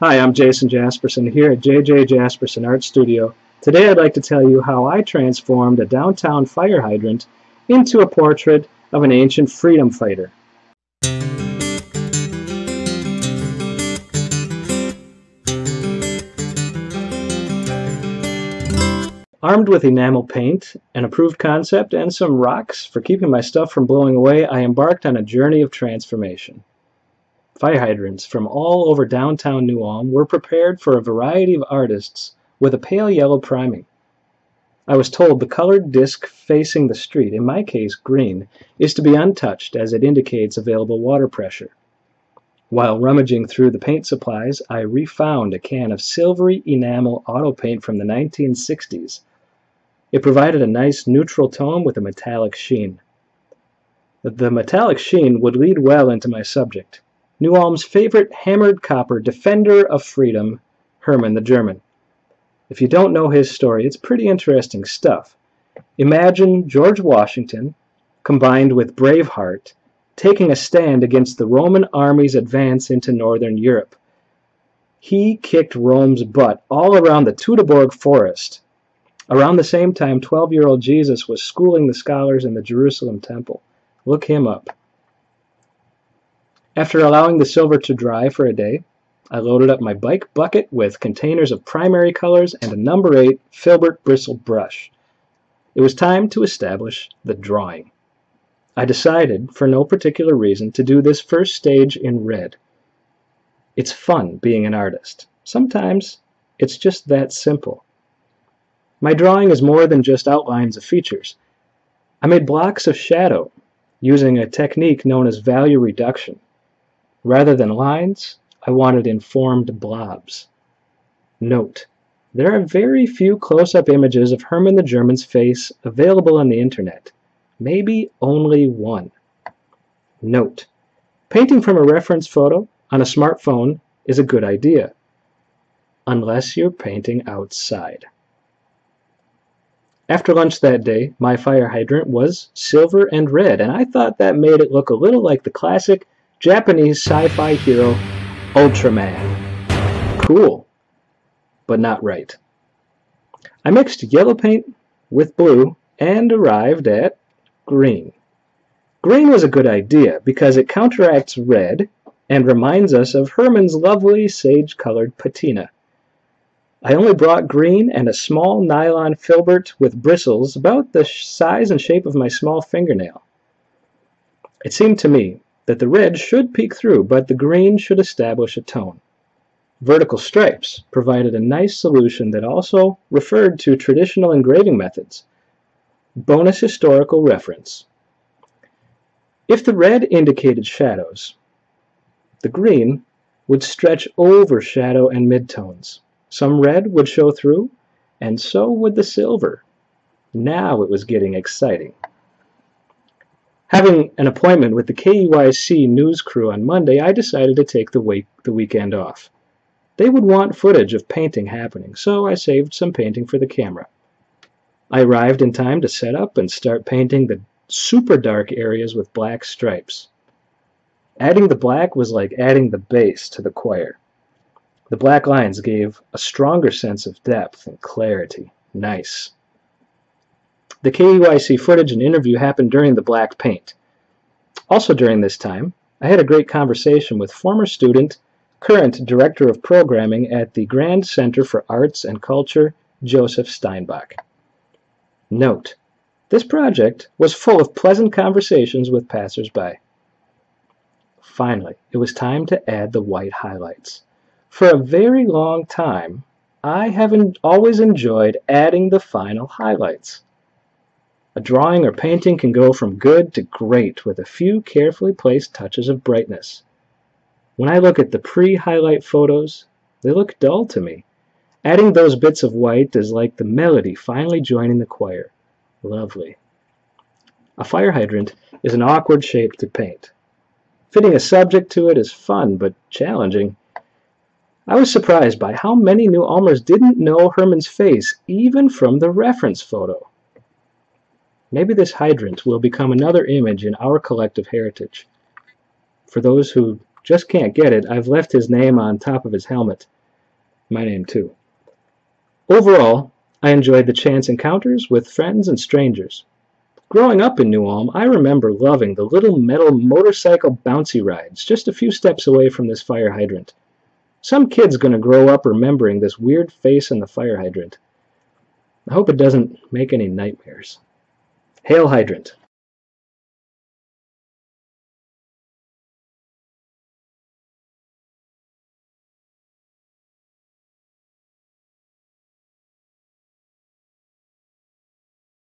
Hi, I'm Jason Jaspersen here at JJ Jaspersen Art Studio. Today I'd like to tell you how I transformed a downtown fire hydrant into a portrait of an ancient freedom fighter. Armed with enamel paint, an approved concept, and some rocks for keeping my stuff from blowing away, I embarked on a journey of transformation. Fire hydrants from all over downtown New Ulm were prepared for a variety of artists with a pale yellow priming. I was told the colored disc facing the street, in my case green, is to be untouched as it indicates available water pressure. While rummaging through the paint supplies, I refound a can of silvery enamel auto paint from the 1960s it provided a nice neutral tone with a metallic sheen. The metallic sheen would lead well into my subject, New Ulm's favorite hammered copper defender of freedom, Hermann the German. If you don't know his story, it's pretty interesting stuff. Imagine George Washington, combined with Braveheart, taking a stand against the Roman army's advance into northern Europe. He kicked Rome's butt all around the Teutoburg forest Around the same time, 12-year-old Jesus was schooling the scholars in the Jerusalem temple. Look him up. After allowing the silver to dry for a day, I loaded up my bike bucket with containers of primary colors and a number 8 filbert bristle brush. It was time to establish the drawing. I decided, for no particular reason, to do this first stage in red. It's fun being an artist. Sometimes it's just that simple. My drawing is more than just outlines of features. I made blocks of shadow using a technique known as value reduction. Rather than lines, I wanted informed blobs. Note, there are very few close-up images of Hermann the German's face available on the internet. Maybe only one. Note, painting from a reference photo on a smartphone is a good idea, unless you're painting outside. After lunch that day, my fire hydrant was silver and red, and I thought that made it look a little like the classic Japanese sci-fi hero Ultraman. Cool, but not right. I mixed yellow paint with blue and arrived at green. Green was a good idea because it counteracts red and reminds us of Hermann's lovely sage-colored patina. I only brought green and a small nylon filbert with bristles about the size and shape of my small fingernail. It seemed to me that the red should peek through, but the green should establish a tone. Vertical stripes provided a nice solution that also referred to traditional engraving methods. Bonus historical reference. If the red indicated shadows, the green would stretch over shadow and midtones. Some red would show through, and so would the silver. Now it was getting exciting. Having an appointment with the KUIC news crew on Monday, I decided to take the, week, the weekend off. They would want footage of painting happening, so I saved some painting for the camera. I arrived in time to set up and start painting the super dark areas with black stripes. Adding the black was like adding the bass to the choir. The black lines gave a stronger sense of depth and clarity. Nice. The KUIC footage and interview happened during the black paint. Also during this time, I had a great conversation with former student, current Director of Programming at the Grand Center for Arts and Culture, Joseph Steinbach. Note, this project was full of pleasant conversations with passersby. Finally, it was time to add the white highlights. For a very long time, I have always enjoyed adding the final highlights. A drawing or painting can go from good to great with a few carefully placed touches of brightness. When I look at the pre-highlight photos, they look dull to me. Adding those bits of white is like the melody finally joining the choir. Lovely. A fire hydrant is an awkward shape to paint. Fitting a subject to it is fun but challenging. I was surprised by how many New Ulmers didn't know Hermann's face, even from the reference photo. Maybe this hydrant will become another image in our collective heritage. For those who Just can't get it. I've left his name on top of his helmet. My name, too. Overall, I enjoyed the chance encounters with friends and strangers. Growing up in New Ulm, I remember loving the little metal motorcycle bouncy rides just a few steps away from this fire hydrant. Some kid's gonna grow up remembering this weird face in the fire hydrant. I hope it doesn't make any nightmares. Hail Hydrant.